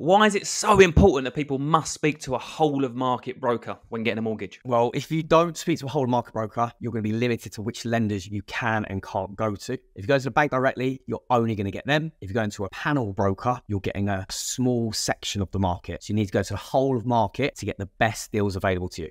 Why is it so important that people must speak to a whole of market broker when getting a mortgage? Well, if you don't speak to a whole of market broker, you're going to be limited to which lenders you can and can't go to. If you go to the bank directly, you're only going to get them. If you go into a panel broker, you're getting a small section of the market. So you need to go to the whole of market to get the best deals available to you.